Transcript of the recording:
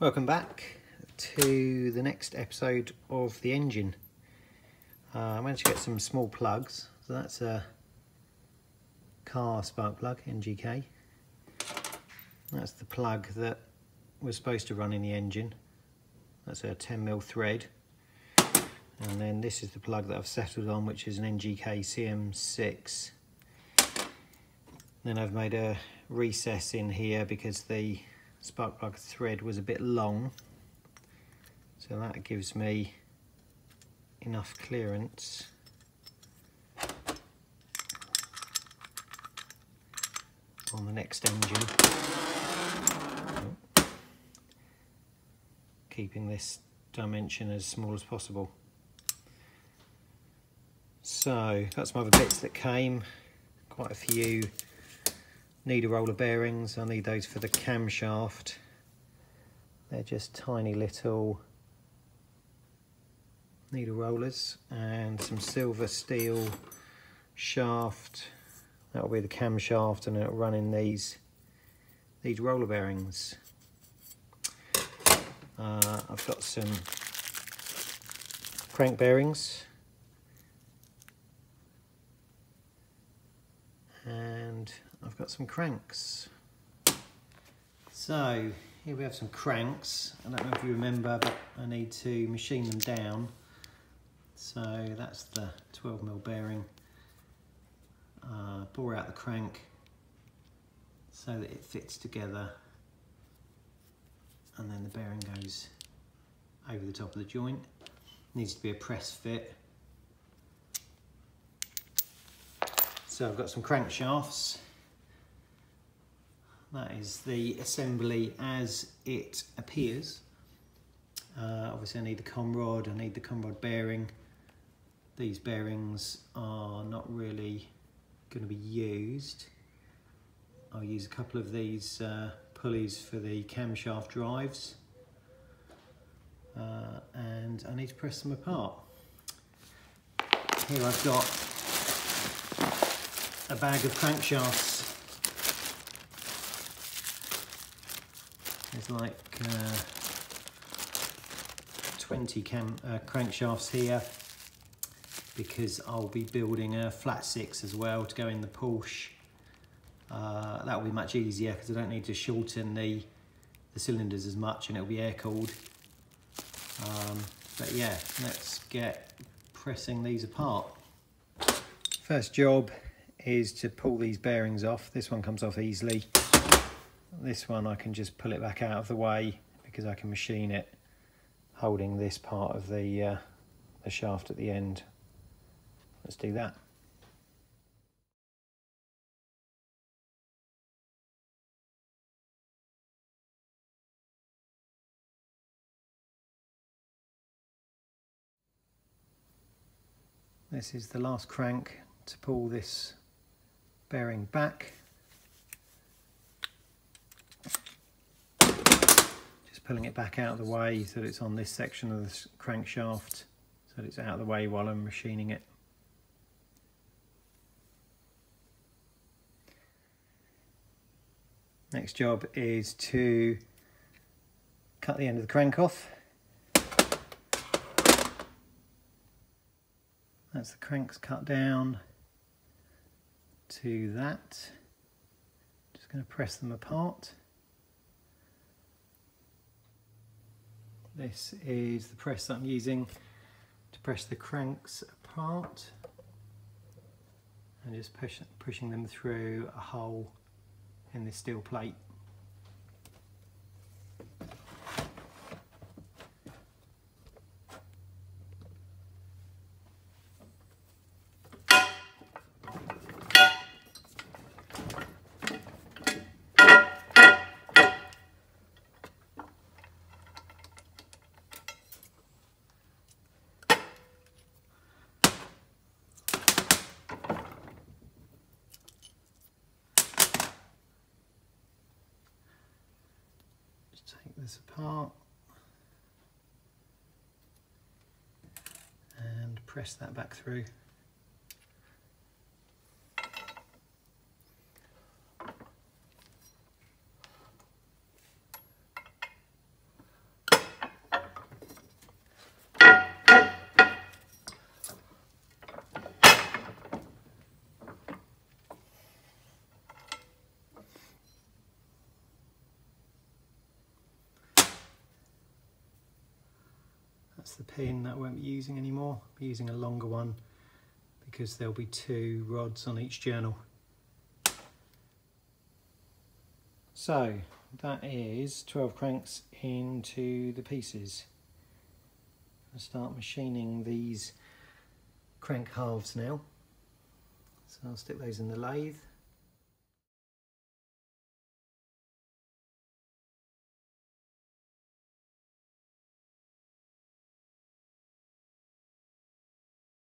Welcome back to the next episode of the engine. Uh, I managed to get some small plugs. So that's a car spark plug, NGK. That's the plug that was supposed to run in the engine. That's a 10mm thread. And then this is the plug that I've settled on, which is an NGK CM6. Then I've made a recess in here because the spark plug thread was a bit long. So that gives me enough clearance. On the next engine. Keeping this dimension as small as possible. So that's some other bits that came. Quite a few Needle roller bearings. I need those for the camshaft. They're just tiny little needle rollers and some silver steel shaft. That'll be the camshaft and it'll run in these these roller bearings. Uh, I've got some crank bearings and I've got some cranks. So here we have some cranks. I don't know if you remember, but I need to machine them down. So that's the 12 mil bearing. Uh, bore out the crank so that it fits together and then the bearing goes over the top of the joint. Needs to be a press fit. So I've got some crankshafts that is the assembly as it appears. Uh, obviously I need the conrod, I need the conrod bearing. These bearings are not really going to be used. I'll use a couple of these uh, pulleys for the camshaft drives. Uh, and I need to press them apart. Here I've got a bag of crankshafts There's like uh, 20 cam uh, crankshafts here because I'll be building a flat six as well to go in the Porsche. Uh, that will be much easier because I don't need to shorten the, the cylinders as much and it'll be air cooled. Um, but yeah, let's get pressing these apart. First job is to pull these bearings off. This one comes off easily. This one I can just pull it back out of the way because I can machine it holding this part of the, uh, the shaft at the end. Let's do that. This is the last crank to pull this bearing back. Just pulling it back out of the way so that it's on this section of the crankshaft so that it's out of the way while I'm machining it. Next job is to cut the end of the crank off. That's the cranks cut down to that. Just going to press them apart. This is the press that I'm using to press the cranks apart and just push, pushing them through a hole in the steel plate. Take this apart and press that back through. That's the pin that I won't be using anymore. I'll be using a longer one because there'll be two rods on each journal. So that is 12 cranks into the pieces. I'll start machining these crank halves now. So I'll stick those in the lathe.